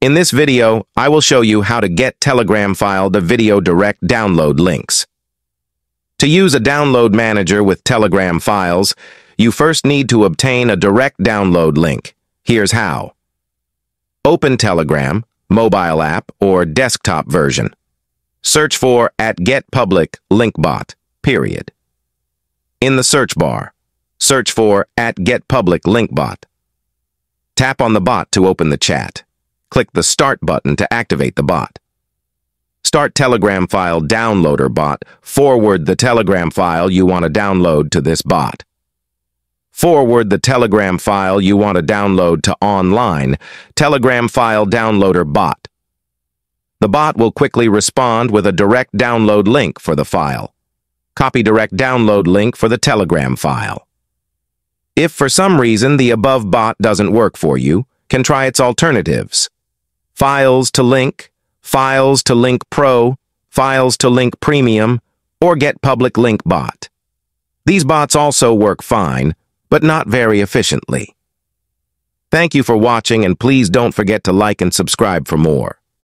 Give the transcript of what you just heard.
In this video, I will show you how to get Telegram file the Video Direct download links. To use a download manager with Telegram files, you first need to obtain a direct download link. Here's how. Open Telegram, mobile app, or desktop version. Search for at getpublic LinkBot, period. In the search bar, search for at getpublic LinkBot. Tap on the bot to open the chat. Click the Start button to activate the bot. Start Telegram file downloader bot. Forward the Telegram file you want to download to this bot. Forward the Telegram file you want to download to online Telegram file downloader bot. The bot will quickly respond with a direct download link for the file. Copy direct download link for the Telegram file. If for some reason the above bot doesn't work for you, can try its alternatives. Files to Link, Files to Link Pro, Files to Link Premium, or Get Public Link Bot. These bots also work fine, but not very efficiently. Thank you for watching and please don't forget to like and subscribe for more.